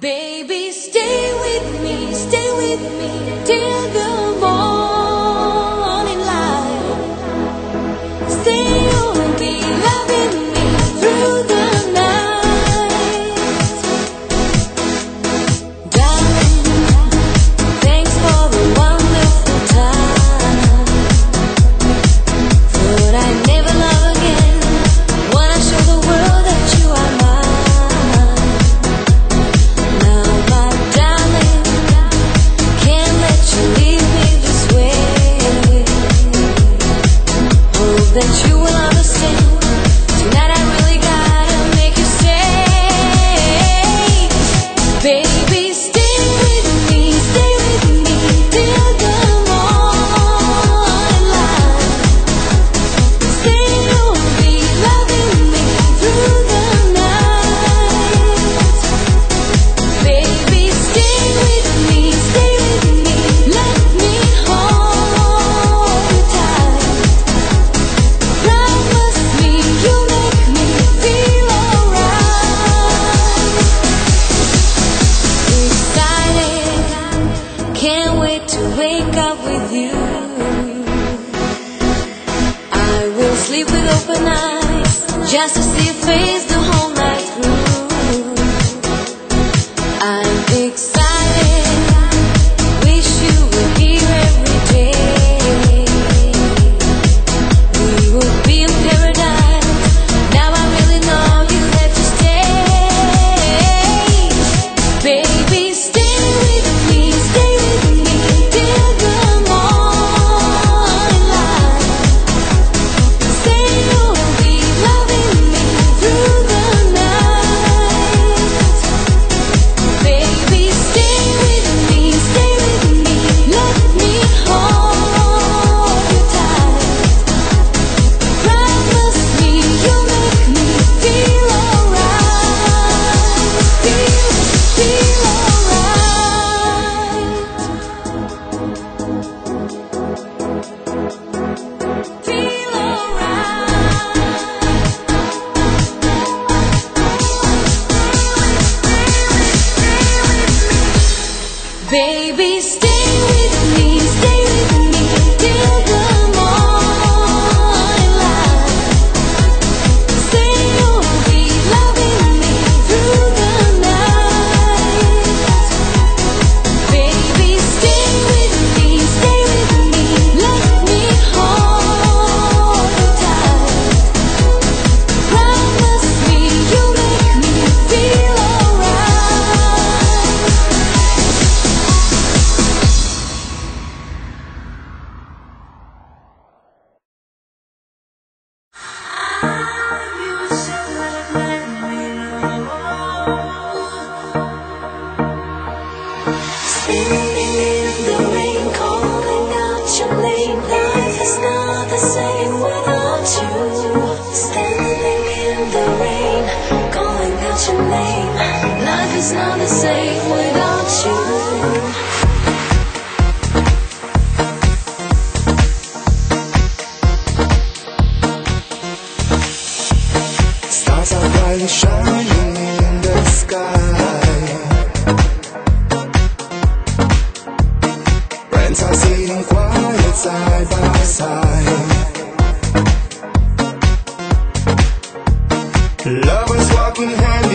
Baby, stay with me, stay with me, till the that you will understand. Tonight I really. wake up with you. I will sleep with open eyes just to see your face. it's not the same without you. Stars are shining in the sky. Friends are sitting quiet side by side. Lovers walking hand